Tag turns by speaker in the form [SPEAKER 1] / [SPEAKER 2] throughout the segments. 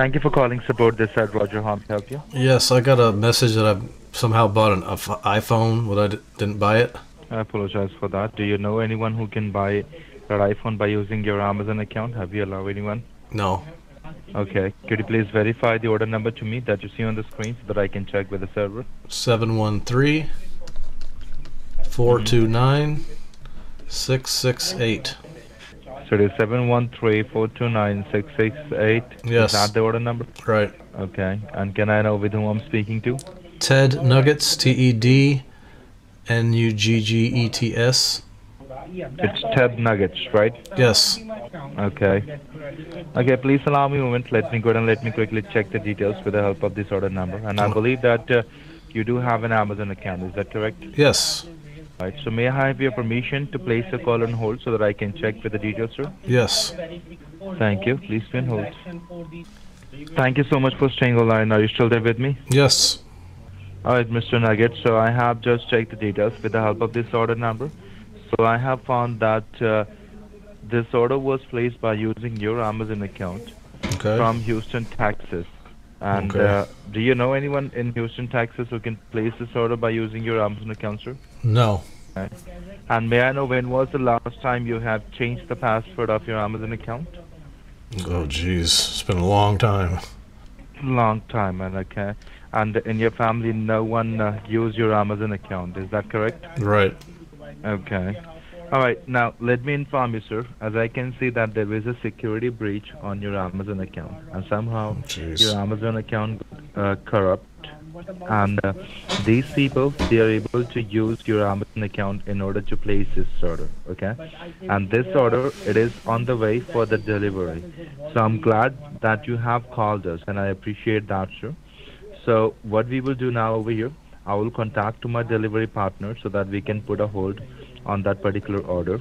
[SPEAKER 1] Thank you for calling support this side. Roger, how may I help you?
[SPEAKER 2] Yes, I got a message that I somehow bought an iPhone, but I d- didn't buy it.
[SPEAKER 1] I apologize for that. Do you know anyone who can buy that iPhone by using your Amazon account? Have you allowed anyone?
[SPEAKER 2] No.
[SPEAKER 1] Okay. Could you please verify the order number to me that you see on the screen so that I can check with the server?
[SPEAKER 2] 713 429 668.
[SPEAKER 1] So it is 713-429-668.
[SPEAKER 2] Yes.
[SPEAKER 1] Is that the order number?
[SPEAKER 2] Right.
[SPEAKER 1] Okay. And can I know with whom I'm speaking to?
[SPEAKER 2] Ted Nuggets, T E D N U G G E T S.
[SPEAKER 1] It's Ted Nuggets, right?
[SPEAKER 2] Yes.
[SPEAKER 1] Okay. Okay, please allow me a moment. Let me go and let me quickly check the details with the help of this order number. And I believe that uh, you do have an Amazon account. Is that correct?
[SPEAKER 2] Yes.
[SPEAKER 1] Right. So may I have your permission to place a call on hold so that I can check with the details, sir?
[SPEAKER 2] Yes.
[SPEAKER 1] Thank you. Please be on hold. Thank you so much for staying online. Are you still there with me?
[SPEAKER 2] Yes.
[SPEAKER 1] All right, Mr. Nugget. So I have just checked the details with the help of this order number. So I have found that uh, this order was placed by using your Amazon account
[SPEAKER 2] Okay.
[SPEAKER 1] from Houston, Texas. And
[SPEAKER 2] Okay.
[SPEAKER 1] uh, do you know anyone in Houston, Texas who can place this order by using your Amazon account, sir?
[SPEAKER 2] No.
[SPEAKER 1] And may I know when was the last time you have changed the password of your Amazon account?
[SPEAKER 2] Oh, jeez. It's been a long time.
[SPEAKER 1] Long time, man. Okay. And in your family, no one uh, use your Amazon account. Is that correct?
[SPEAKER 2] Right.
[SPEAKER 1] Okay. All right. Now, let me inform you, sir. As I can see that there is a security breach on your Amazon account, and somehow
[SPEAKER 2] Jeez.
[SPEAKER 1] your Amazon account uh, corrupt, and uh, these people they are able to use your Amazon account in order to place this order. Okay. And this order it is on the way for the delivery. So I'm glad that you have called us, and I appreciate that, sir. So what we will do now over here, I will contact to my delivery partner so that we can put a hold on that particular order.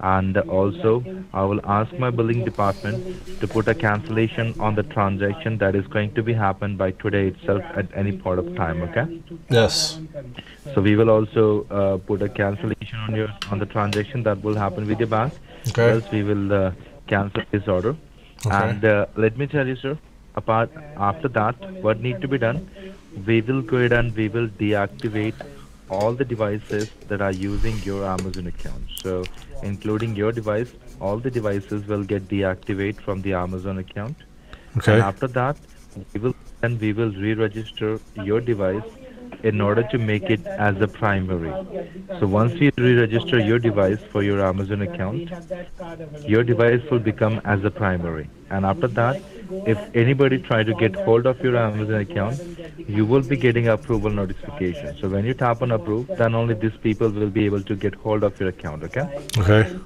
[SPEAKER 1] And also, I will ask my billing department to put a cancellation on the transaction that is going to be happen by today itself at any point of time. Okay.
[SPEAKER 2] Yes.
[SPEAKER 1] So we will also uh, put a cancellation on your on the transaction that will happen with your bank.
[SPEAKER 2] Okay.
[SPEAKER 1] Else we will uh, cancel this order.
[SPEAKER 2] Okay.
[SPEAKER 1] And uh, let me tell you, sir. Apart after that, what need to be done? We will go ahead and we will deactivate all the devices that are using your Amazon account. So, including your device, all the devices will get deactivated from the Amazon account.
[SPEAKER 2] Okay.
[SPEAKER 1] And after that, we will then we will re-register your device in order to make it as a primary. So once you re-register your device for your Amazon account, your device will become as a primary. And after that, if anybody try to get hold of your Amazon account, you will be getting approval notification. So when you tap on approve, then only these people will be able to get hold of your account. Okay.
[SPEAKER 2] Okay.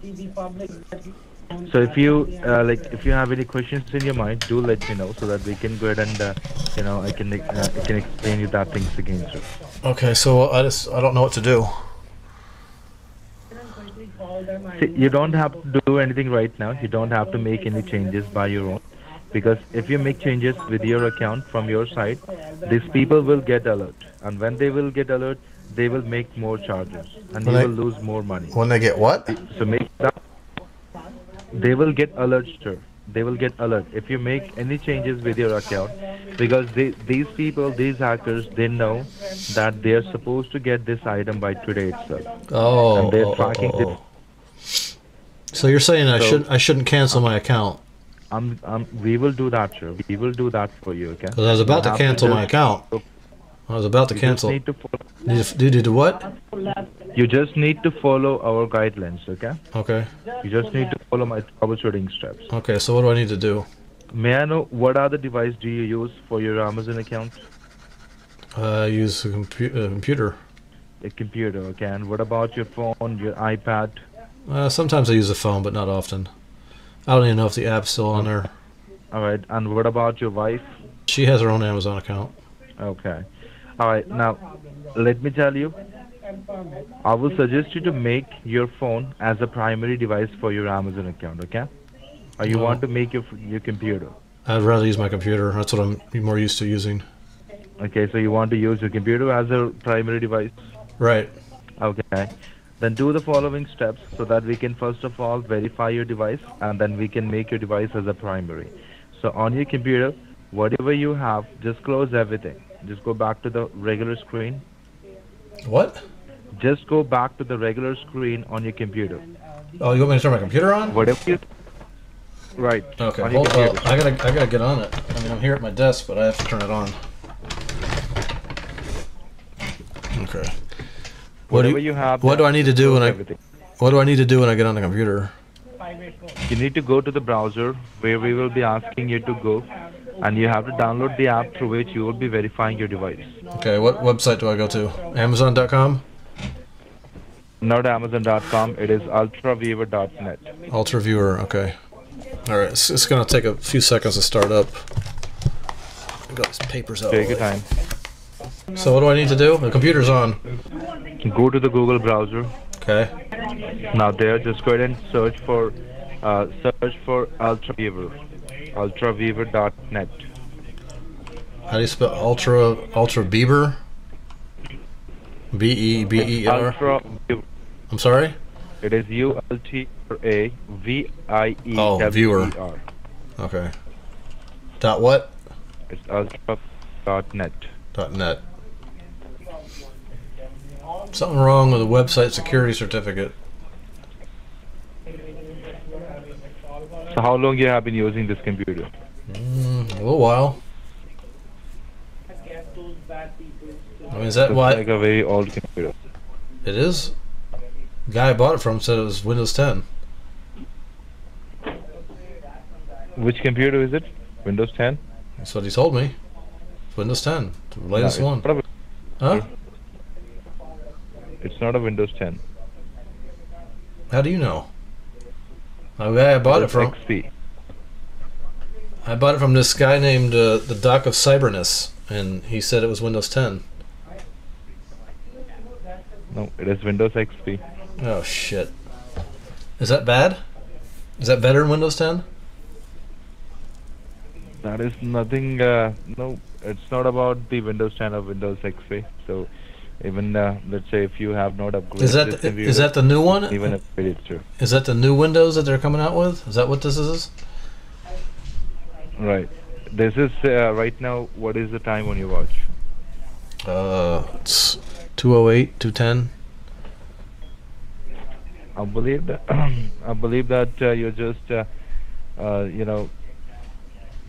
[SPEAKER 1] So if you uh, like, if you have any questions in your mind, do let me know so that we can go ahead and, uh, you know, I can uh, I can explain you that things again, sir.
[SPEAKER 2] Okay. So I just I don't know what to do.
[SPEAKER 1] See, you don't have to do anything right now. You don't have to make any changes by your own, because if you make changes with your account from your side, these people will get alert, and when they will get alert, they will make more charges, and
[SPEAKER 2] When
[SPEAKER 1] you
[SPEAKER 2] they-
[SPEAKER 1] will lose more money.
[SPEAKER 2] When they get what?
[SPEAKER 1] So make that. They will get alert, sir. They will get alert if you make any changes with your account, because they, these people, these hackers, they know that they are supposed to get this item by today itself.
[SPEAKER 2] Oh.
[SPEAKER 1] And they're
[SPEAKER 2] oh,
[SPEAKER 1] tracking
[SPEAKER 2] oh,
[SPEAKER 1] this.
[SPEAKER 2] oh. So you're saying I
[SPEAKER 1] So-
[SPEAKER 2] shouldn't I shouldn't cancel my account
[SPEAKER 1] Um, um, we will do that, sir. We will do that for you, okay?
[SPEAKER 2] because I was about
[SPEAKER 1] You
[SPEAKER 2] to cancel my account. I was about to
[SPEAKER 1] You
[SPEAKER 2] cancel.
[SPEAKER 1] need to follow,
[SPEAKER 2] you, do what?
[SPEAKER 1] you just need to follow our guidelines, okay?
[SPEAKER 2] Okay.
[SPEAKER 1] You just need to follow my troubleshooting steps.
[SPEAKER 2] Okay. So what do I need to do?
[SPEAKER 1] May I know what other device do you use for your Amazon account?
[SPEAKER 2] Uh, I use a compu- uh, computer.
[SPEAKER 1] A computer, okay? And what about your phone, your iPad?
[SPEAKER 2] Uh, sometimes I use a phone, but not often. I don't even know if the app's still on there.
[SPEAKER 1] All right. And what about your wife?
[SPEAKER 2] She has her own Amazon account.
[SPEAKER 1] Okay. All right. Now, let me tell you. I will suggest you to make your phone as a primary device for your Amazon account, okay? Or you
[SPEAKER 2] No.
[SPEAKER 1] want to make your your computer.
[SPEAKER 2] I'd rather use my computer. That's what I'm more used to using.
[SPEAKER 1] Okay, so you want to use your computer as a primary device.
[SPEAKER 2] Right.
[SPEAKER 1] Okay. Then do the following steps so that we can first of all verify your device and then we can make your device as a primary. So on your computer, whatever you have, just close everything. Just go back to the regular screen.
[SPEAKER 2] What?
[SPEAKER 1] Just go back to the regular screen on your computer.
[SPEAKER 2] Oh, you want me to turn my computer on?
[SPEAKER 1] Whatever you. Right.
[SPEAKER 2] Okay.
[SPEAKER 1] on
[SPEAKER 2] Hold, well.
[SPEAKER 1] Uh,
[SPEAKER 2] I gotta, I gotta get on it. I mean, I'm here at my desk, but I have to turn it on. Okay. What do you,
[SPEAKER 1] you have.
[SPEAKER 2] what do I need to do when I, what do I need to do when I get on the computer?
[SPEAKER 1] You need to go to the browser where we will be asking you to go, and you have to download the app through which you will be verifying your device.
[SPEAKER 2] Okay. What website do I go to? Amazon.com.
[SPEAKER 1] Not Amazon.com. It is ultraviewer.net.
[SPEAKER 2] UltraViewer. Okay. All right. It's, it's gonna take a few seconds to start up. Got these papers out.
[SPEAKER 1] Take your time.
[SPEAKER 2] So what do I need to do? The computer's on.
[SPEAKER 1] Go to the Google browser.
[SPEAKER 2] Okay.
[SPEAKER 1] Now there, just go ahead and search for uh, search for ultraviewer. Ultraviewer.net.
[SPEAKER 2] How do you spell Ultra Ultra Bieber? B E B E R.
[SPEAKER 1] Ultra.
[SPEAKER 2] I'm sorry.
[SPEAKER 1] It is U L T R A V I E
[SPEAKER 2] Oh, viewer.
[SPEAKER 1] E R.
[SPEAKER 2] Okay. Dot what?
[SPEAKER 1] It's ultra.net.
[SPEAKER 2] Dot net. Something wrong with the website security certificate.
[SPEAKER 1] So how long you have been using this computer?
[SPEAKER 2] Mm, a little while. I mean, is that
[SPEAKER 1] It's
[SPEAKER 2] why
[SPEAKER 1] like a very old computer.
[SPEAKER 2] it is? The guy I bought it from said it was Windows 10.
[SPEAKER 1] Which computer is it? Windows 10?
[SPEAKER 2] That's what he told me. It's Windows 10, the latest
[SPEAKER 1] No,
[SPEAKER 2] one.
[SPEAKER 1] it's not a-
[SPEAKER 2] Huh?
[SPEAKER 1] It's not a Windows 10.
[SPEAKER 2] How do you know? Guy I bought it from.
[SPEAKER 1] XP.
[SPEAKER 2] I bought it from this guy named uh, the Doc of Cyberness, and he said it was Windows 10.
[SPEAKER 1] No, it is Windows XP.
[SPEAKER 2] Oh shit! Is that bad? Is that better than Windows 10?
[SPEAKER 1] That is nothing. Uh, no, it's not about the Windows 10 or Windows XP. So, even uh, let's say if you have not upgraded
[SPEAKER 2] Is that the, is that the new one?
[SPEAKER 1] even upgrade it too.
[SPEAKER 2] Is that the new Windows that they're coming out with? Is that what this is?
[SPEAKER 1] Right. This is uh, right now. What is the time on your watch?
[SPEAKER 2] Uh, it's 208, 210.
[SPEAKER 1] I believe that. I believe that uh, you're just, uh, uh, you know,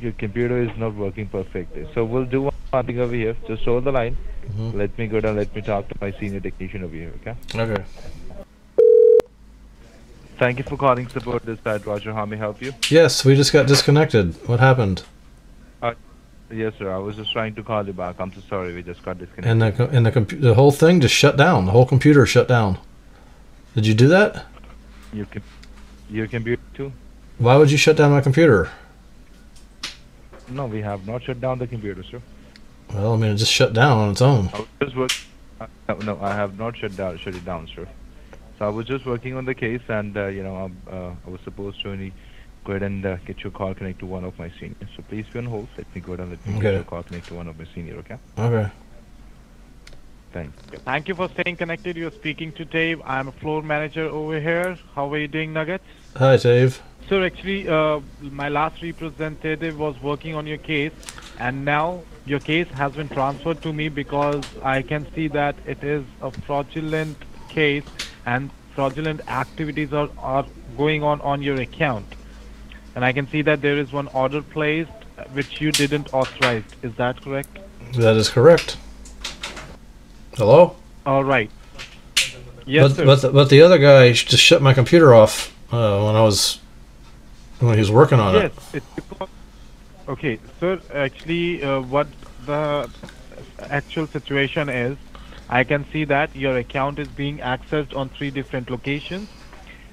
[SPEAKER 1] your computer is not working perfectly. So we'll do one thing over here. Just hold the line.
[SPEAKER 2] Mhm.
[SPEAKER 1] Let me go down. Let me talk to my senior technician over here. Okay.
[SPEAKER 2] Okay.
[SPEAKER 1] Thank you for calling support this side, Roger. How may I help you?
[SPEAKER 2] Yes, we just got disconnected. What happened?
[SPEAKER 1] Yes, sir. I was just trying to call you back. I'm so sorry. We just got disconnected.
[SPEAKER 2] And the and the compu- the whole thing just shut down. The whole computer shut down. Did you do that?
[SPEAKER 1] Your, com- your computer too?
[SPEAKER 2] Why would you shut down my computer?
[SPEAKER 1] No, we have not shut down the computer, sir.
[SPEAKER 2] Well, I mean, it just shut down on its own.
[SPEAKER 1] I was just work. uh, No, I have not shut down, shut it down, sir. So I was just working on the case, and uh, you know, uh, I was supposed to only go ahead and uh, get your call connect to one of my seniors. So please be on hold. Let me go ahead and let me
[SPEAKER 2] Okay.
[SPEAKER 1] get your call connect to one of my senior. Okay.
[SPEAKER 2] Okay.
[SPEAKER 1] Thanks.
[SPEAKER 3] Thank you for staying connected. You're speaking to Dave. I'm a floor manager over here. How are you doing, Nuggets?
[SPEAKER 2] Hi, Dave.
[SPEAKER 3] Sir, actually, uh, my last representative was working on your case, and now your case has been transferred to me because I can see that it is a fraudulent case and fraudulent activities are, are going on on your account. And I can see that there is one order placed which you didn't authorize. Is that correct?
[SPEAKER 2] That is correct. Hello?
[SPEAKER 3] All right. Yes,
[SPEAKER 2] but,
[SPEAKER 3] sir.
[SPEAKER 2] But the, but the other guy just shut my computer off uh, when I was when he was working on
[SPEAKER 3] Yes,
[SPEAKER 2] it.
[SPEAKER 3] it's because. Okay, sir. Actually, uh, what the actual situation is, I can see that your account is being accessed on three different locations,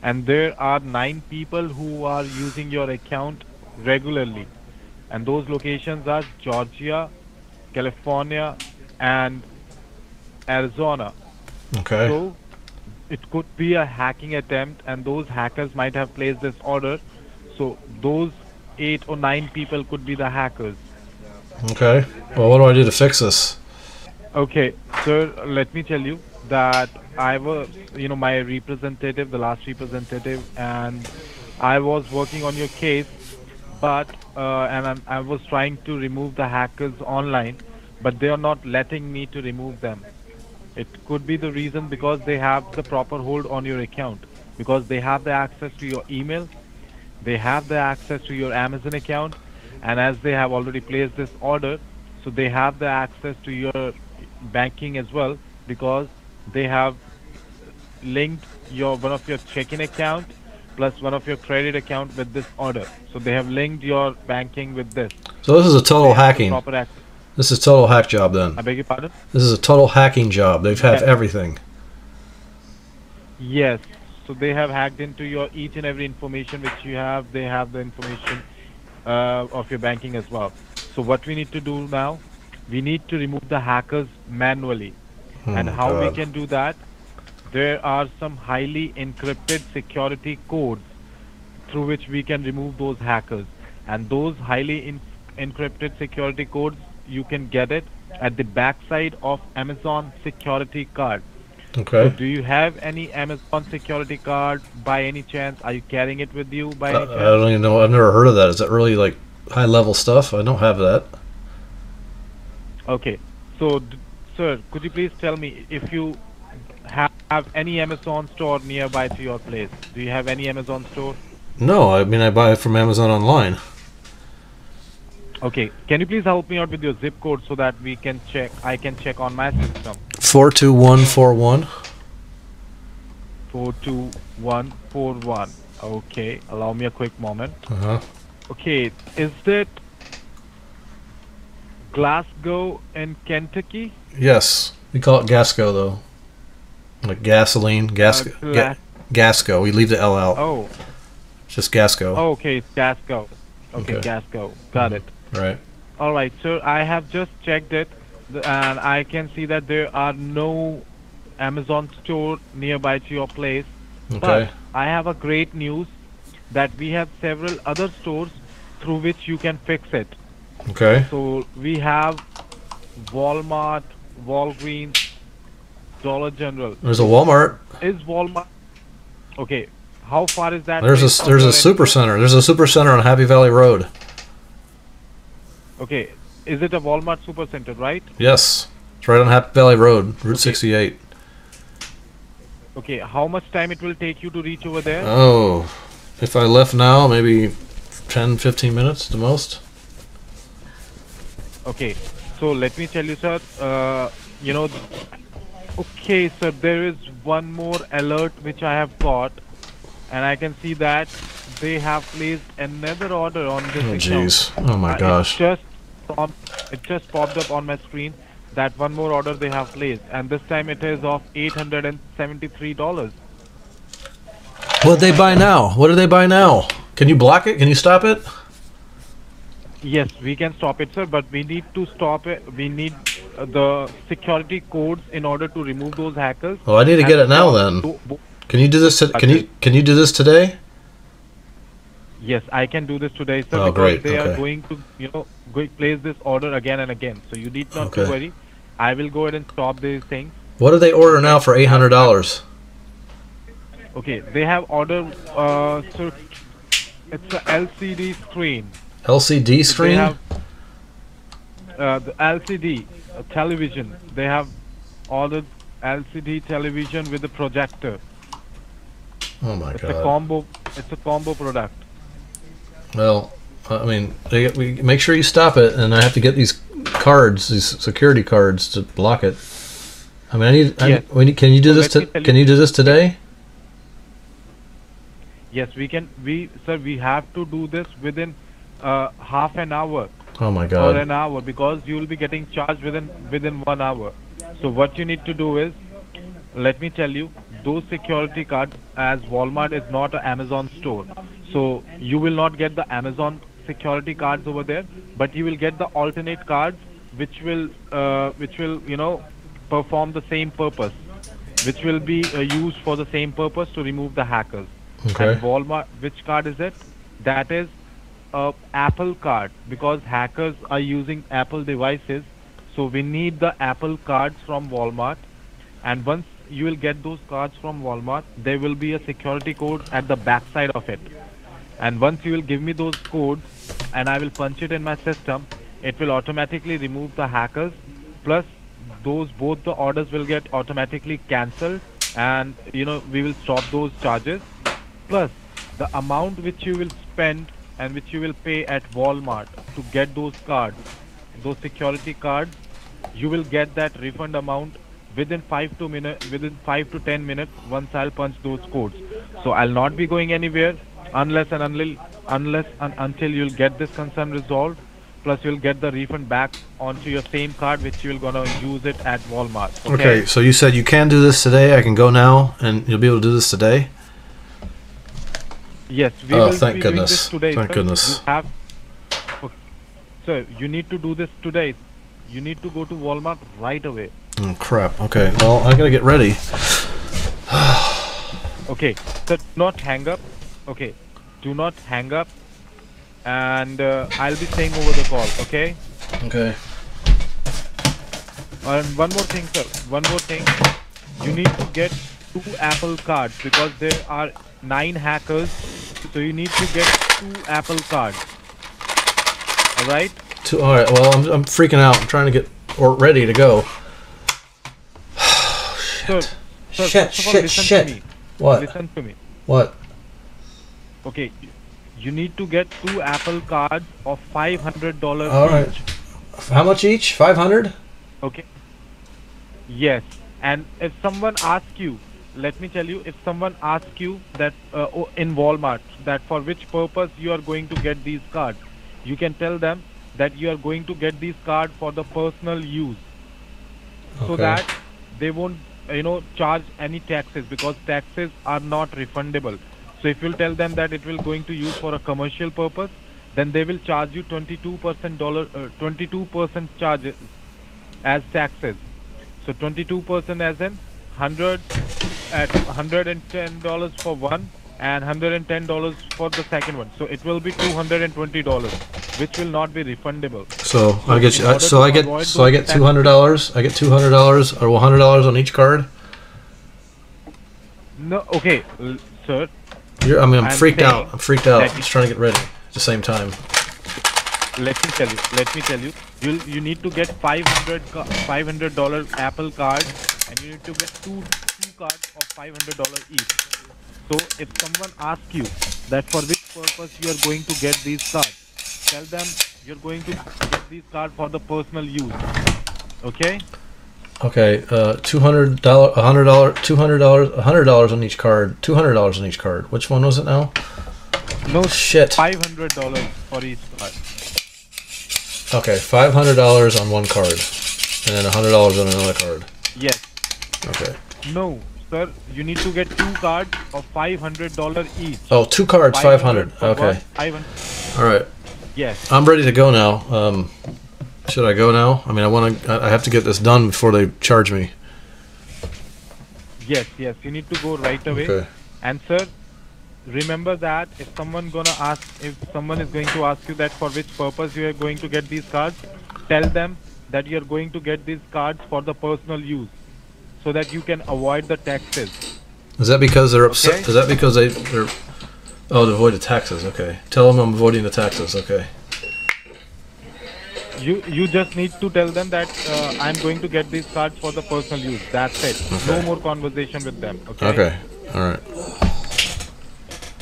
[SPEAKER 3] and there are nine people who are using your account regularly, and those locations are Georgia, California, and Arizona.
[SPEAKER 2] Okay.
[SPEAKER 3] So it could be a hacking attempt, and those hackers might have placed this order. So those eight or nine people could be the hackers.
[SPEAKER 2] Okay. Well, what do I do to fix this?
[SPEAKER 3] Okay, sir, let me tell you that I was, you know, my representative, the last representative, and I was working on your case. but uh, and I'm, I was trying to remove the hackers online, but they are not letting me to remove them. It could be the reason because they have the proper hold on your account, because they have the access to your email, they have the access to your Amazon account, and as they have already placed this order, so they have the access to your banking as well because they have linked your one of your checking account plus one of your credit account with this order. So they have linked your banking with this.
[SPEAKER 2] So this is a total hacking.
[SPEAKER 3] Proper access.
[SPEAKER 2] This is total hack job then.
[SPEAKER 3] I beg your pardon?
[SPEAKER 2] This is a total hacking job. They have
[SPEAKER 3] Yeah.
[SPEAKER 2] everything.
[SPEAKER 3] Yes. So they have hacked into your each and every information which you have. They have the information uh, of your banking as well. So what we need to do now, we need to remove the hackers manually.
[SPEAKER 2] Oh
[SPEAKER 3] and how we can do that? There are some highly encrypted security codes through which we can remove those hackers. And those highly in- encrypted security codes, you can get it at the backside of Amazon security card. So
[SPEAKER 2] Okay.
[SPEAKER 3] do you have any Amazon security card by any chance? Are you carrying it with you by
[SPEAKER 2] uh,
[SPEAKER 3] any
[SPEAKER 2] I don't even know. I've never heard of that. Is that really like high level stuff? I don't have that.
[SPEAKER 3] Okay. So, d- sir, could you please tell me if you ha- have any Amazon store nearby to your place? Do you have any Amazon store?
[SPEAKER 2] No, I mean I buy it from Amazon online.
[SPEAKER 3] Okay. Can you please help me out with your zip code so that we can check? I can check on my system.
[SPEAKER 2] Four two one four one.
[SPEAKER 3] Four two one four one. Okay. Allow me a quick moment.
[SPEAKER 2] Uh huh.
[SPEAKER 3] Okay. Is that Glasgow in Kentucky?
[SPEAKER 2] Yes, we call it Gasco though. Like gasoline, gas,
[SPEAKER 3] Uh,
[SPEAKER 2] ga- Gasco. We leave the L out.
[SPEAKER 3] oh.
[SPEAKER 2] It's just Gasco.
[SPEAKER 3] oh. Okay. Gasco. Okay.
[SPEAKER 2] Okay.
[SPEAKER 3] Gasco. Got it.
[SPEAKER 2] Right.
[SPEAKER 3] All right, so I have just checked it, and I can see that there are no Amazon store nearby to your place.
[SPEAKER 2] Okay.
[SPEAKER 3] But I have a great news that we have several other stores through which you can fix it.
[SPEAKER 2] Okay.
[SPEAKER 3] So we have Walmart, Walgreens, Dollar General.
[SPEAKER 2] There's a Walmart.
[SPEAKER 3] Is Walmart okay? How far is that?
[SPEAKER 2] There's a there's a super center. There's a super center on Happy Valley Road.
[SPEAKER 3] Okay, is it a Walmart super center, right?
[SPEAKER 2] Yes. It's right on Happy Valley Road, Route 68.
[SPEAKER 3] Okay, how much time it will take you to reach over there?
[SPEAKER 2] Oh, if I left now, maybe 10, 15 minutes the most.
[SPEAKER 3] Okay, so let me tell you, sir. Uh, you know, okay, sir. There is one more alert which I have got, and I can see that they have placed another order on this
[SPEAKER 2] Oh, jeez. Oh, my
[SPEAKER 3] Uh,
[SPEAKER 2] gosh.
[SPEAKER 3] It just, on, it just popped up on my screen that one more order they have placed, and this time it is of eight hundred and seventy-three dollars.
[SPEAKER 2] What they buy now? What did they buy now? Can you block it? Can you stop it?
[SPEAKER 3] Yes, we can stop it, sir, but we need to stop it. We need uh, the security codes in order to remove those hackers.
[SPEAKER 2] Oh, I need to get it now then. Can you do this? To, can you can you do this today?
[SPEAKER 3] Yes, I can do this today, sir,
[SPEAKER 2] Oh,
[SPEAKER 3] because
[SPEAKER 2] great,
[SPEAKER 3] they are going to, you know, go place this order again and again. So you need not
[SPEAKER 2] Okay.
[SPEAKER 3] to worry. I will go ahead and stop these things.
[SPEAKER 2] What do they order now for eight hundred dollars?
[SPEAKER 3] Okay, they have ordered, uh, so it's a LCD screen.
[SPEAKER 2] LCD
[SPEAKER 3] They
[SPEAKER 2] screen?
[SPEAKER 3] have uh, the LCD uh, television. They have ordered LCD television with a projector.
[SPEAKER 2] Oh my
[SPEAKER 3] It's a
[SPEAKER 2] god.
[SPEAKER 3] combo. It's a combo product.
[SPEAKER 2] Well, I mean, they, we make sure you stop it, and I have to get these cards, these security cards, to block it. I mean, I need. I
[SPEAKER 3] Yes.
[SPEAKER 2] we need can you do
[SPEAKER 3] So
[SPEAKER 2] this? To, can you- do this today?
[SPEAKER 3] Yes, we can. We sir, we have to do this within uh, half an hour
[SPEAKER 2] Oh my
[SPEAKER 3] or
[SPEAKER 2] god.
[SPEAKER 3] an hour because you will be getting charged within within one hour. So what you need to do is, let me tell you, those security cards as Walmart is not an Amazon store, so you will not get the Amazon security cards over there, but you will get the alternate cards which will uh, which will you know perform the same purpose, which will be uh, used for the same purpose to remove the hackers.
[SPEAKER 2] Okay.
[SPEAKER 3] And Walmart, which card is it? That is a Apple card because hackers are using Apple devices. So we need the Apple cards from Walmart. And once you will get those cards from Walmart, there will be a security code at the back side of it. And once you will give me those codes, and I will punch it in my system, it will automatically remove the hackers. Plus, those both the orders will get automatically cancelled, and you know we will stop those charges. Plus, the amount which you will spend and which you will pay at Walmart to get those cards, those security cards, you will get that refund amount within five to minute within five to ten minutes once I'll punch those codes. So I'll not be going anywhere unless and until unless and until you'll get this concern resolved. Plus you'll get the refund back onto your same card which you're gonna use it at Walmart.
[SPEAKER 2] Okay, so you said you can do this today. I can go now, and you'll be able to do this today.
[SPEAKER 3] Yes, we
[SPEAKER 2] Oh,
[SPEAKER 3] will
[SPEAKER 2] thank
[SPEAKER 3] be doing
[SPEAKER 2] goodness.
[SPEAKER 3] this today.
[SPEAKER 2] Thank
[SPEAKER 3] sir.
[SPEAKER 2] goodness.
[SPEAKER 3] You have, okay. Sir, you need to do this today. You need to go to Walmart right away.
[SPEAKER 2] Oh, crap. Okay, well, I gotta get ready.
[SPEAKER 3] Okay, so do not hang up. Okay, do not hang up. And uh, I'll be staying over the call. Okay.
[SPEAKER 2] Okay.
[SPEAKER 3] And one more thing, sir. One more thing. You need to get two Apple cards because there are nine hackers. So you need to get two Apple cards. All right.
[SPEAKER 2] Two, all right. Well, I'm, I'm freaking out. I'm trying to get or ready to go.
[SPEAKER 3] So, sir,
[SPEAKER 2] Shit,
[SPEAKER 3] first all,
[SPEAKER 2] shit, shit. What?
[SPEAKER 3] Listen to me.
[SPEAKER 2] What?
[SPEAKER 3] Okay, you need to get two Apple cards of five hundred dollars
[SPEAKER 2] All right.
[SPEAKER 3] each.
[SPEAKER 2] How much each? Five hundred?
[SPEAKER 3] Okay. Yes, and if someone asks you, let me tell you, if someone asks you that uh, in Walmart that for which purpose you are going to get these cards, you can tell them that you are going to get these cards for the personal use,
[SPEAKER 2] okay.
[SPEAKER 3] so that they won't, you know, charge any taxes because taxes are not refundable. So if you tell them that it will going to use for a commercial purpose, then they will charge you 22% dollar, uh, 22% charges as taxes. So 22% as in 100 at 110 dollars for one and 110 dollars for the second one. So it will be 220 dollars, which will not be refundable.
[SPEAKER 2] So I get you. uh, So I get so I get two hundred dollars. I get two hundred dollars or one hundred dollars on each card.
[SPEAKER 3] No, okay, sir.
[SPEAKER 2] You're, I mean, I'm,
[SPEAKER 3] I'm
[SPEAKER 2] freaked out. I'm freaked out. I'm just trying to get ready at the same time.
[SPEAKER 3] Let me tell you. Let me tell you. You you need to get 500 500 dollar Apple card, and you need to get two two cards of 500 dollar each. So if someone asks you that for which purpose you are going to get these cards, tell them you're going to get these cards for the personal use. Okay?
[SPEAKER 2] Okay, uh, two hundred dollar, a hundred dollar, two hundred dollars, a hundred dollars on each card, two hundred dollars on each card. Which one was it now?
[SPEAKER 3] No
[SPEAKER 2] Shit.
[SPEAKER 3] 500 dollars for each card.
[SPEAKER 2] Okay, five hundred dollars on one card, and then a hundred dollars on another card.
[SPEAKER 3] Yes.
[SPEAKER 2] Okay.
[SPEAKER 3] No, sir. You need to get two cards of 500 dollar each.
[SPEAKER 2] Oh, two cards, five hundred. Okay.
[SPEAKER 3] 500.
[SPEAKER 2] All right.
[SPEAKER 3] Yes.
[SPEAKER 2] I'm ready to go now. Um, should I go now? I mean, I want to. I have to get this done before they charge me.
[SPEAKER 3] Yes, yes, you need to go right away.
[SPEAKER 2] Okay.
[SPEAKER 3] And sir, remember that if someone gonna ask, if someone is going to ask you that for which purpose you are going to get these cards, tell them that you are going to get these cards for the personal use, so that you can avoid the taxes.
[SPEAKER 2] Is that because they're upset?
[SPEAKER 3] Okay.
[SPEAKER 2] Is that because they they're? Oh, to avoid the taxes. Okay. Tell them I'm avoiding the taxes. Okay.
[SPEAKER 3] You you just need to tell them that uh, I'm going to get these cards for the personal use. That's it. No more conversation with them. Okay.
[SPEAKER 2] Okay. All right.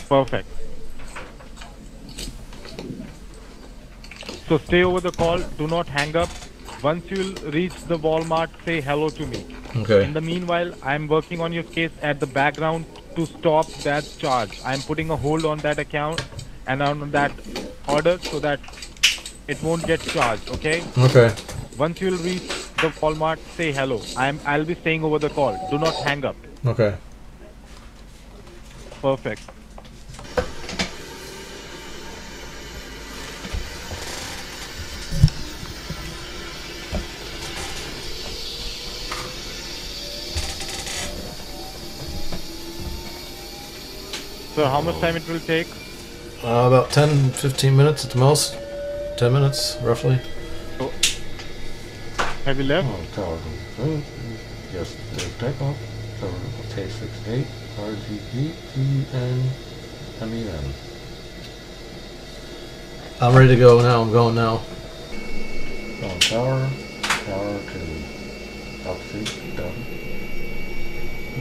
[SPEAKER 3] Perfect. So stay over the call. Do not hang up. Once you reach the Walmart, say hello to me.
[SPEAKER 2] Okay.
[SPEAKER 3] In the meanwhile, I'm working on your case at the background to stop that charge. I'm putting a hold on that account and on that order so that it won't get charged. Okay.
[SPEAKER 2] Okay.
[SPEAKER 3] Once you'll reach the Walmart, say hello. I'm. I'll be staying over the call. Do not hang up.
[SPEAKER 2] Okay.
[SPEAKER 3] Perfect. So how much time it will take?
[SPEAKER 2] Uh, about 10, 15 minutes at the most. 10 minutes, roughly.
[SPEAKER 3] Have you left?
[SPEAKER 4] Oh, telephone food. Yes, the takeoff. Telephone K68 RGB TN MEN.
[SPEAKER 2] I'm ready to go now. I'm going now.
[SPEAKER 4] On tower, tower to altitude, done.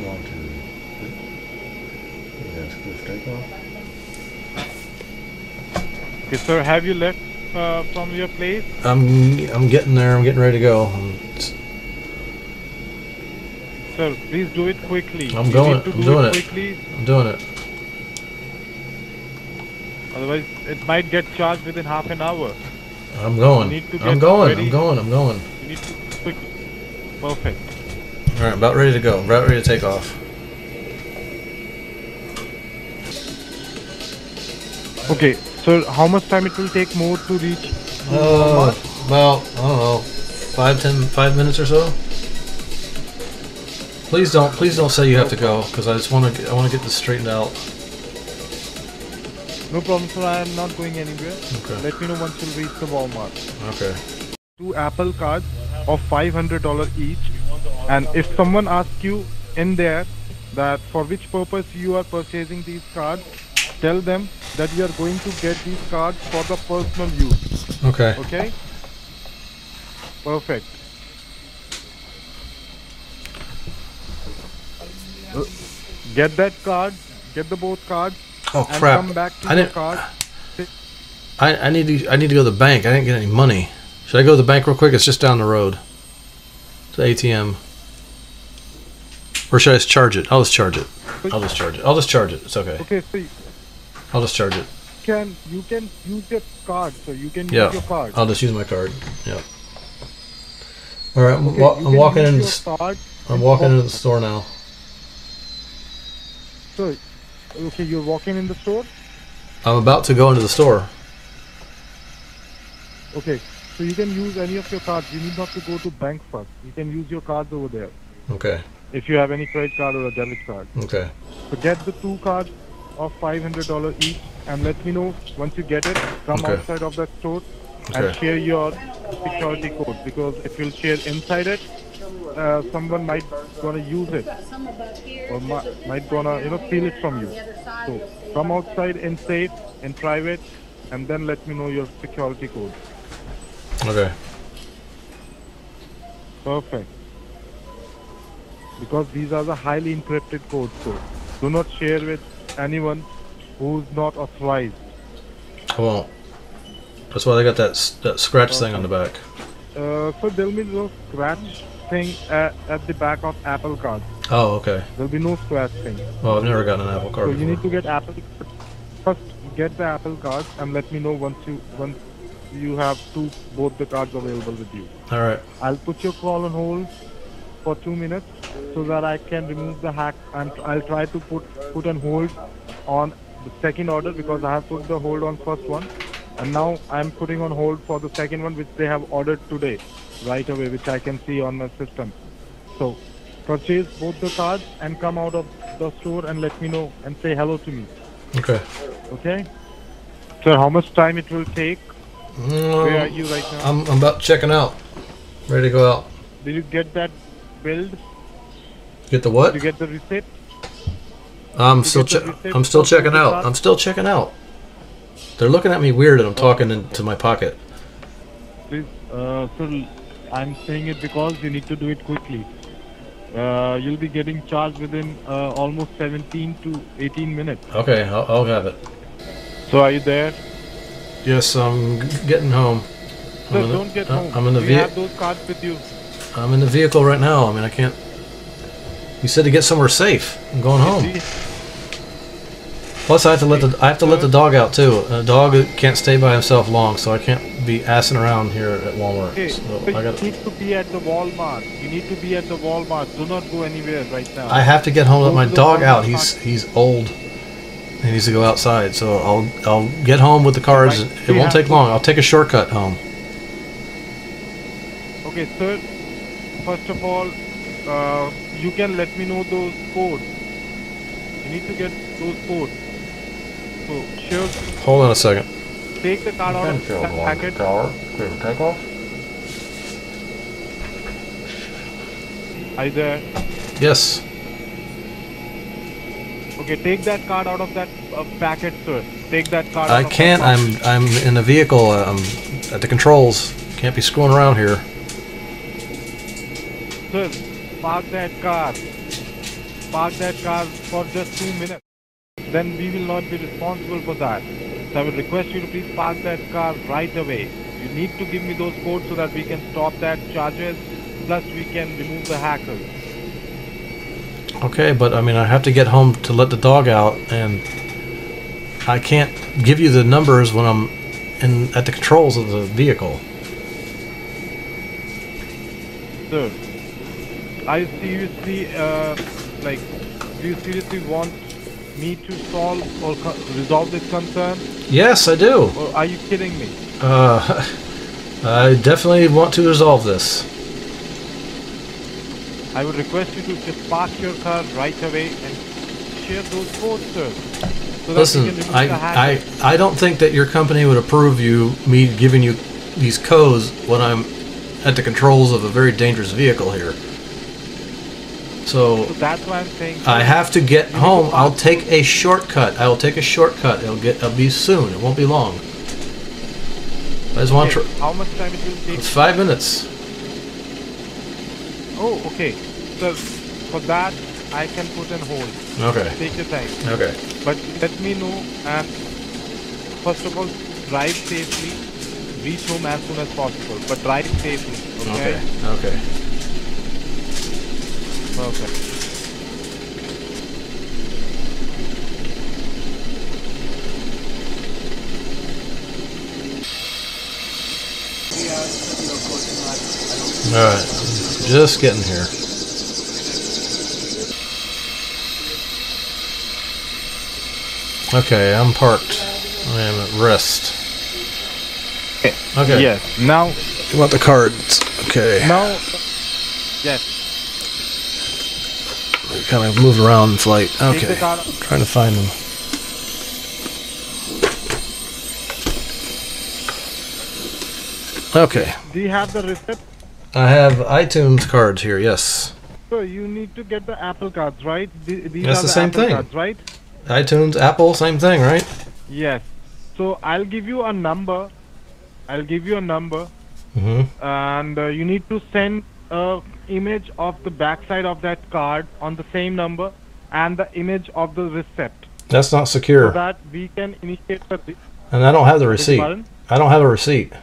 [SPEAKER 4] Go on to, yes, cliff takeoff.
[SPEAKER 3] Okay, sir, have you left uh, from your place?
[SPEAKER 2] I'm I'm getting there. I'm getting ready to go.
[SPEAKER 3] Sir, please do it quickly.
[SPEAKER 2] I'm
[SPEAKER 3] You
[SPEAKER 2] going- I'm
[SPEAKER 3] do
[SPEAKER 2] doing
[SPEAKER 3] it quickly,
[SPEAKER 2] I'm doing it.
[SPEAKER 3] otherwise it might get charged within half an hour.
[SPEAKER 2] I'm going. I'm going.
[SPEAKER 3] ready.
[SPEAKER 2] I'm going. I'm going.
[SPEAKER 3] You need to quick. Perfect.
[SPEAKER 2] All right, about ready to go. About ready to take off.
[SPEAKER 3] Okay, so how much time it will take more to reach?
[SPEAKER 2] Uh, about I don't know, five ten five minutes or so. Please don't please don't say you have to go because I just want to I want to get this straightened out.
[SPEAKER 3] No problem, sir. I am not going anywhere.
[SPEAKER 2] Okay.
[SPEAKER 3] Let me know once you reach the Walmart.
[SPEAKER 2] Okay.
[SPEAKER 3] Two Apple cards of $500 each. And if someone asks you in there that for which purpose you are purchasing these cards, tell them that you are going to get these cards for the personal use.
[SPEAKER 2] Okay.
[SPEAKER 3] Okay? Perfect. Uh, Get that card, get the both cards,
[SPEAKER 2] Oh
[SPEAKER 3] and
[SPEAKER 2] crap!
[SPEAKER 3] come back to
[SPEAKER 2] I didn't.
[SPEAKER 3] card.
[SPEAKER 2] I, I need to I need to go to the bank. I didn't get any money. Should I go to the bank real quick? It's just down the road. The ATM. Or should I just charge it? I'll just charge it. I'll just charge it. I'll just charge it. It's okay.
[SPEAKER 3] Okay, so
[SPEAKER 2] I'll just charge it.
[SPEAKER 3] can you can use your card, so you can
[SPEAKER 2] Yeah.
[SPEAKER 3] use your card.
[SPEAKER 2] I'll just use my card. Yeah. All right. I'm,
[SPEAKER 3] Okay,
[SPEAKER 2] wa- I'm walking in.
[SPEAKER 3] your
[SPEAKER 2] the s-
[SPEAKER 3] card
[SPEAKER 2] I'm walking into the store now.
[SPEAKER 3] So, okay, you're walking in the store.
[SPEAKER 2] I'm about to go into the store.
[SPEAKER 3] Okay, so you can use any of your cards. You need not to go to bank first. You can use your cards over there
[SPEAKER 2] Okay.
[SPEAKER 3] if you have any credit card or a debit card.
[SPEAKER 2] Okay.
[SPEAKER 3] So get the two cards of $500 each and let me know once you get it. Come
[SPEAKER 2] Okay.
[SPEAKER 3] outside of that store and share your security code because if you'll share inside it, uh, someone might gonna use it or mi- might gonna you know steal it from you. So come outside in safe, in private, and then let me know your security code.
[SPEAKER 2] Okay.
[SPEAKER 3] Perfect. Because these are the highly encrypted codes, so do not share with anyone who's not authorized.
[SPEAKER 2] I won't. That's why they got that that scratch thing on the back.
[SPEAKER 3] Uh, so there'll be no scratch thing at, at the back of Apple Card.
[SPEAKER 2] Oh, okay.
[SPEAKER 3] There'll be no scratch thing.
[SPEAKER 2] Well, I've never gotten an Apple Card.
[SPEAKER 3] So
[SPEAKER 2] card
[SPEAKER 3] you need to get Apple. First, get the Apple cards and let me know once you once you have two both the cards available with you.
[SPEAKER 2] All right.
[SPEAKER 3] I'll put your call on hold for two minutes so that I can remove the hack and I'll try to put put on hold on the second order because I have put the hold on first one and now I'm putting on hold for the second one which they have ordered today right away which I can see on my system. So purchase both the cards and come out of the store and let me know and say hello to me.
[SPEAKER 2] Okay.
[SPEAKER 3] Okay? Sir, how much time it will take? Mm, Where are you right now?
[SPEAKER 2] I'm I'm about checking out. Ready to go out.
[SPEAKER 3] Did you get that build?
[SPEAKER 2] Get the
[SPEAKER 3] Did
[SPEAKER 2] what?
[SPEAKER 3] you get the receipt?
[SPEAKER 2] I'm still
[SPEAKER 3] get
[SPEAKER 2] che- I'm still checking out. I'm still checking out. They're looking at me weird, and I'm talking into my pocket.
[SPEAKER 3] Please, uh, sir, I'm saying it because you need to do it quickly. Uh, you'll be getting charged within uh, almost 17 to 18 minutes.
[SPEAKER 2] Okay, I'll, I'll have it.
[SPEAKER 3] So are you there?
[SPEAKER 2] Yes, I'm g- getting home. I'm
[SPEAKER 3] Sir,
[SPEAKER 2] in the-
[SPEAKER 3] don't get
[SPEAKER 2] uh,
[SPEAKER 3] home.
[SPEAKER 2] I'm in the
[SPEAKER 3] Do you have those cards with you?
[SPEAKER 2] I'm in the vehicle right now. I mean, I can't. You said to get somewhere safe. I'm going home. Plus, I have to let the I have to let the dog out too. A dog can't stay by himself long, so I can't be assing around here at Walmart.
[SPEAKER 3] Okay,
[SPEAKER 2] So
[SPEAKER 3] so
[SPEAKER 2] I
[SPEAKER 3] you
[SPEAKER 2] got.
[SPEAKER 3] need to be at the Walmart. You need to be at the Walmart. Do not go anywhere right now.
[SPEAKER 2] I have to get home. Let my dog
[SPEAKER 3] Walmart
[SPEAKER 2] out. He's he's old. He needs to go outside. So I'll I'll get home with the cards.
[SPEAKER 3] Right.
[SPEAKER 2] It won't take long. I'll take a shortcut home.
[SPEAKER 3] Okay, sir. First of all, uh, you can let me know those codes. You need to get those codes. So, sure,
[SPEAKER 2] Hold on a second.
[SPEAKER 3] take the card out of
[SPEAKER 4] Penfield
[SPEAKER 3] that packet.
[SPEAKER 4] tower, clear for takeoff.
[SPEAKER 3] Either.
[SPEAKER 2] Yes.
[SPEAKER 3] Okay, Okay, take that card out of that uh, packet, sir. Take that card.
[SPEAKER 2] I
[SPEAKER 3] out
[SPEAKER 2] can't.
[SPEAKER 3] packet.
[SPEAKER 2] I'm I'm in the vehicle. I'm at the controls. Can't be screwing around here.
[SPEAKER 3] Sir, park that car. Park that car for just two minutes. Then we will not be responsible for that. So I would request you to please park that car right away. You need to give me those codes so that we can stop that charges. Plus, we can remove the hackers.
[SPEAKER 2] Okay, but I mean, I have to get home to let the dog out, and I can't give you the numbers when I'm in at the controls of the vehicle.
[SPEAKER 3] Sir, I seriously, uh, like, do you seriously want me to solve or resolve this concern?
[SPEAKER 2] Yes, I do.
[SPEAKER 3] Or are you kidding me?
[SPEAKER 2] Uh, I definitely want to resolve this.
[SPEAKER 3] I would request you to just park your car right away and share those posters. So
[SPEAKER 2] Listen, I, I. I don't think that your company would approve you me giving you these codes when I'm at the controls of a very dangerous vehicle here. So
[SPEAKER 3] So that's why I'm saying.
[SPEAKER 2] I have to get home. I'll take a shortcut. I will take a shortcut. It'll get. It'll be soon. It won't be long. I just want
[SPEAKER 3] okay. How much time it will take?
[SPEAKER 2] It's five minutes.
[SPEAKER 3] Oh, okay. So for that, I can put on hold.
[SPEAKER 2] Okay.
[SPEAKER 3] Take your time.
[SPEAKER 2] Okay.
[SPEAKER 3] But let me know and first of all, drive safely. Reach home as soon as possible. But drive safely.
[SPEAKER 2] Okay.
[SPEAKER 3] Okay.
[SPEAKER 2] Okay.
[SPEAKER 3] Perfect.
[SPEAKER 2] All right. Just getting here. Okay, I'm parked. I am at rest. Eh, okay.
[SPEAKER 3] Yeah, Now,
[SPEAKER 2] You want the cards? Okay.
[SPEAKER 3] now, yes.
[SPEAKER 2] Kind of move around in flight. Okay. Trying to find them. Okay.
[SPEAKER 3] Do you have the receipt?
[SPEAKER 2] I have iTunes cards here. Yes.
[SPEAKER 3] So you need to get the Apple cards, right? These
[SPEAKER 2] That's
[SPEAKER 3] are
[SPEAKER 2] the
[SPEAKER 3] the,
[SPEAKER 2] same
[SPEAKER 3] Apple
[SPEAKER 2] thing.
[SPEAKER 3] cards, right?
[SPEAKER 2] iTunes, Apple, same thing, right?
[SPEAKER 3] Yes. So I'll give you a number. I'll give you a number,
[SPEAKER 2] Mm-hmm.
[SPEAKER 3] and uh, you need to send a image of the backside of that card on the same number, and the image of the receipt,
[SPEAKER 2] That's not secure.
[SPEAKER 3] so that we can initiate the.
[SPEAKER 2] and I don't have the receipt. I don't have a receipt.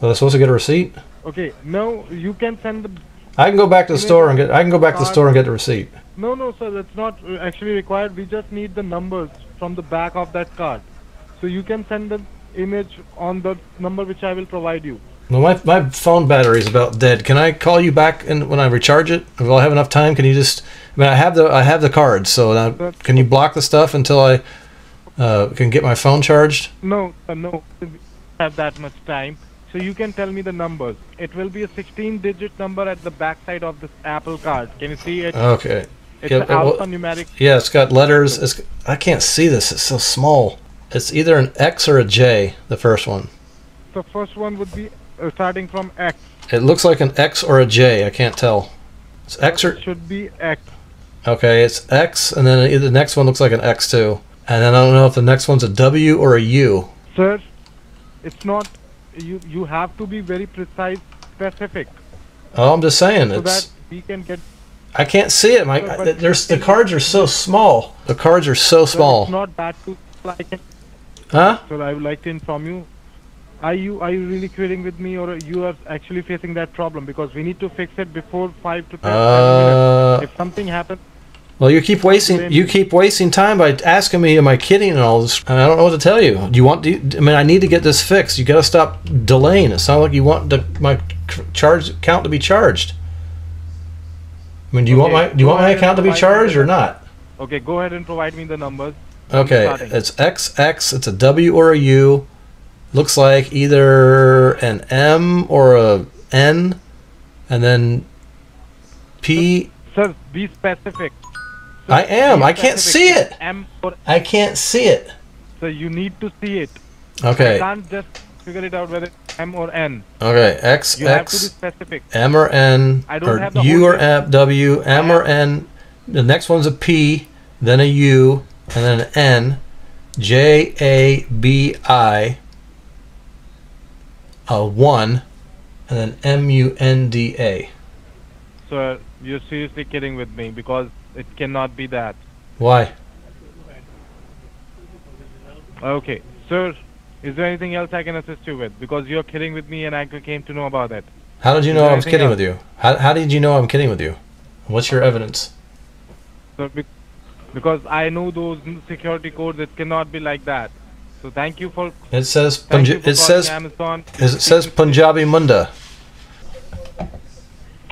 [SPEAKER 2] Was I supposed to get a receipt?
[SPEAKER 3] Okay. No, you can send the.
[SPEAKER 2] I can go back to the store and get. I can go back to the store and get the receipt.
[SPEAKER 3] No, no, sir. That's not actually required. We just need the numbers from the back of that card, so you can send the image on the number which I will provide you.
[SPEAKER 2] Well, my my phone battery is about dead. Can I call you back and when I recharge it? Will I have enough time? Can you just? I mean, I have the I have the cards. So now, can you block the stuff until I uh, can get my phone charged?
[SPEAKER 3] No, uh, no, have that much time. So you can tell me the numbers. It will be a 16-digit number at the back side of this Apple card. Can you see it?
[SPEAKER 2] Okay.
[SPEAKER 3] it's
[SPEAKER 2] yeah, well-
[SPEAKER 3] alphanumeric.
[SPEAKER 2] Yeah, it's got letters. It's I can't see this. It's so small. It's either an X or a J. The first one.
[SPEAKER 3] The first one would be Uh, starting from X.
[SPEAKER 2] It looks like an X or a J. I can't tell. It's X or
[SPEAKER 3] It should be X.
[SPEAKER 2] okay. It's X, and then the next one looks like an X too. And then I don't know if the next one's a W or a U.
[SPEAKER 3] Sir, it's not. You you have to be very precise, specific,
[SPEAKER 2] Oh, I'm just saying.
[SPEAKER 3] so
[SPEAKER 2] It's
[SPEAKER 3] that we can get.
[SPEAKER 2] I can't see it.
[SPEAKER 3] Mike. But-
[SPEAKER 2] there's the cards are so small. The cards are so
[SPEAKER 3] Sir,
[SPEAKER 2] small.
[SPEAKER 3] It's not that to like.
[SPEAKER 2] Huh?
[SPEAKER 3] So I would like to inform you. Are you are you really quitting with me, or you are actually facing that problem? Because we need to fix it before five to 10
[SPEAKER 2] Uh,
[SPEAKER 3] minutes. If something happens,
[SPEAKER 2] well, you keep wasting you keep wasting time by asking me, am I kidding and all this? And I don't know what to tell you. Do you want? I mean, I need to get this fixed. You got to stop delaying. It sounds like you want the, my charge account to be charged. I mean, do you want my do you want my account to be charged or not?
[SPEAKER 3] okay, go ahead and provide me the numbers.
[SPEAKER 2] Okay, it's XX. It's a W or a U. Looks like either an M or a N, and then P.
[SPEAKER 3] Sir, be specific. Sir,
[SPEAKER 2] I am. I can't
[SPEAKER 3] specific.
[SPEAKER 2] see it.
[SPEAKER 3] M or
[SPEAKER 2] I can't see it.
[SPEAKER 3] so you need to see it.
[SPEAKER 2] Okay.
[SPEAKER 3] You can't just figure it out whether it's M or N.
[SPEAKER 2] Okay. X
[SPEAKER 3] You have to be
[SPEAKER 2] X
[SPEAKER 3] specific.
[SPEAKER 2] M or N
[SPEAKER 3] I don't
[SPEAKER 2] or
[SPEAKER 3] have the
[SPEAKER 2] U or. M, W M
[SPEAKER 3] I
[SPEAKER 2] or N. The next one's a P, then a U, and then an N, J A B I, a one, and then M U N D A.
[SPEAKER 3] Sir, you're seriously kidding with me because it cannot be that.
[SPEAKER 2] Why?
[SPEAKER 3] Okay, sir, is there anything else I can assist you with? Because you're kidding with me and I came to know about it.
[SPEAKER 2] How did you
[SPEAKER 3] Is
[SPEAKER 2] know I was kidding
[SPEAKER 3] else?
[SPEAKER 2] with you? How, how did you know I'm kidding with you? What's your evidence?
[SPEAKER 3] Be- because I know those security codes, it cannot be like that. So thank you for
[SPEAKER 2] It says
[SPEAKER 3] for
[SPEAKER 2] it says
[SPEAKER 3] Amazon.
[SPEAKER 2] it says Punjabi Munda.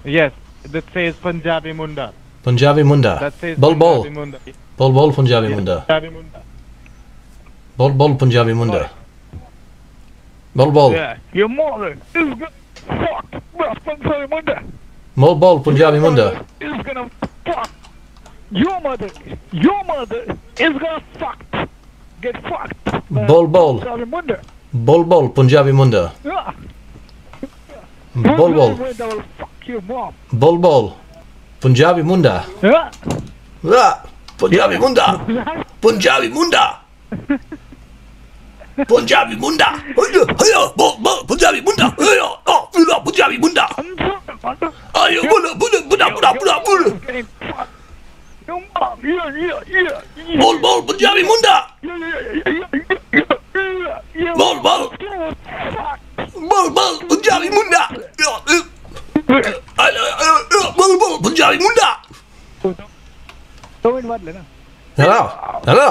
[SPEAKER 3] Yes, that says Punjabi Munda.
[SPEAKER 2] Punjabi Munda.
[SPEAKER 3] That says
[SPEAKER 2] Bol bol.
[SPEAKER 3] Punjabi Munda.
[SPEAKER 2] Bol bol Punjabi
[SPEAKER 3] Yes,
[SPEAKER 2] Munda.
[SPEAKER 3] Punjabi Munda.
[SPEAKER 2] Bol bol Punjabi Munda. Bol bol.
[SPEAKER 3] Yeah, your mother is gonna fuck Punjabi Munda.
[SPEAKER 2] Bol bol Punjabi Munda.
[SPEAKER 3] is gonna fuck your mother. Your mother is gonna fuck. Get fucked. by
[SPEAKER 2] Bol bol.
[SPEAKER 3] Punjabi Munda.
[SPEAKER 2] Bol bol Punjabi Munda.
[SPEAKER 3] Yeah.
[SPEAKER 2] Bol bol.
[SPEAKER 3] Munda will fuck your mom.
[SPEAKER 2] Bol bol. Punjabi Munda.
[SPEAKER 3] Yeah.
[SPEAKER 2] Ah, Punjabi Munda. Punjabi Munda. Punjabi Munda. Bol bol Punjabi Munda. Oh, hiya, Punjabi Munda. Punjabi Munda, Munda, Munda, bol bol vad munda? bol bol bol bol vad munda? Ya, ya. bol bol vad munda? Hello, hello.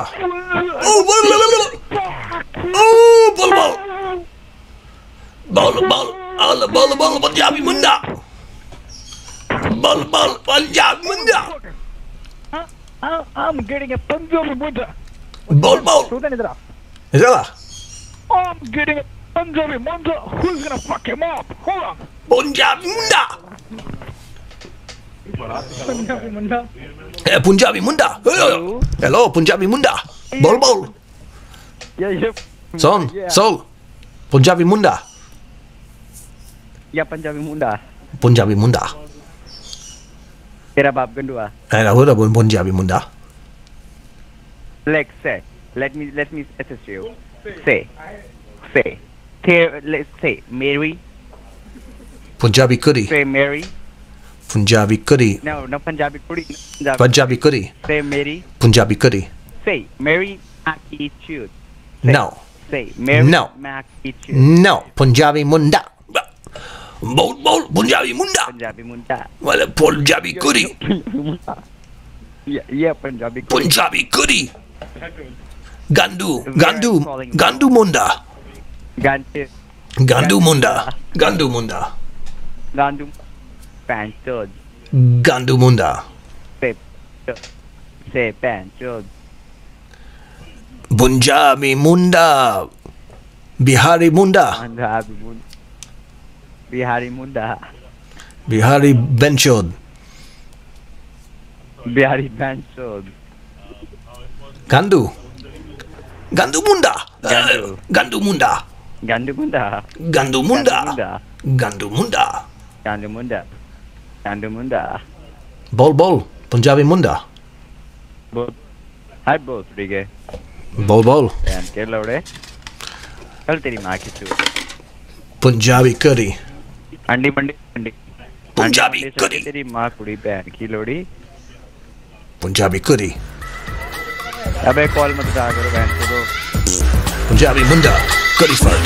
[SPEAKER 2] Oh, bol, bol, bol. Oh, bol bol bol bol bol bol bol bol munda? bol bol vad munda?
[SPEAKER 3] I'm getting a punjab mujra.
[SPEAKER 2] Bowl bowl.
[SPEAKER 3] Sudan
[SPEAKER 2] Idra. Idra.
[SPEAKER 3] I'm getting a Punjabi mujra. Who's gonna fuck him up? Hold on.
[SPEAKER 2] Punjab munda.
[SPEAKER 3] Punjabi munda.
[SPEAKER 2] Eh Punjabi munda. Hello. Hello Punjabi munda. Bol bol.
[SPEAKER 5] Yeah yeah.
[SPEAKER 2] Son.
[SPEAKER 5] Yeah.
[SPEAKER 2] Sol. Punjabi munda.
[SPEAKER 5] Ya Punjabi munda.
[SPEAKER 2] Punjabi munda.
[SPEAKER 5] तेरा बाप गंडुआ
[SPEAKER 2] Eh, dah dah pun Punjabi Munda.
[SPEAKER 5] like say let me let me assist you say say Here, let's say Mary
[SPEAKER 2] Punjabi curry.
[SPEAKER 5] say Mary
[SPEAKER 2] Punjabi curry.
[SPEAKER 5] no no Punjabi kudi Punjabi
[SPEAKER 2] Punjabi curry.
[SPEAKER 5] say Mary
[SPEAKER 2] Punjabi curry.
[SPEAKER 5] say Mary mac eat shoot
[SPEAKER 2] No.
[SPEAKER 5] say Mary
[SPEAKER 2] No.
[SPEAKER 5] mac eat shoot
[SPEAKER 2] No. Punjabi Munda. Bol bol Punjabi Munda.
[SPEAKER 5] Punjabi Munda
[SPEAKER 2] Wala Punjabi curry.
[SPEAKER 5] yeah yeah Punjabi kudi
[SPEAKER 2] Punjabi curry. Gandu.
[SPEAKER 5] Where
[SPEAKER 2] Gandu.
[SPEAKER 5] are you calling from?
[SPEAKER 2] Gandu Munda.
[SPEAKER 5] Gante
[SPEAKER 2] Gandu Munda. Gandu Munda.
[SPEAKER 5] Gandu Panchod
[SPEAKER 2] Gandu Munda. Bihari Munda. Bihari Benchod.
[SPEAKER 5] Bihari Benchod.
[SPEAKER 2] Gandu. Gandu Munda.
[SPEAKER 5] Gandu.
[SPEAKER 2] Gandu Munda.
[SPEAKER 5] Gandu Munda.
[SPEAKER 2] Gandu Munda. Gandu Munda.
[SPEAKER 5] Gandu Munda. Gandu Munda.
[SPEAKER 2] Bol Bol. Punjabi Munda.
[SPEAKER 5] Bol. Hai Bol Brigade.
[SPEAKER 2] Bol Bol.
[SPEAKER 5] Dan Kerala Kal teri maa
[SPEAKER 2] Punjabi curry.
[SPEAKER 5] अंडी मंडी पंजाबी
[SPEAKER 2] करी
[SPEAKER 5] तेरी माँ कुड़ी बहन की लोड़ी
[SPEAKER 2] पंजाबी करी
[SPEAKER 5] अबे कॉल मत डाल करो बहन को
[SPEAKER 2] पंजाबी मुंडा
[SPEAKER 6] करी फर्ट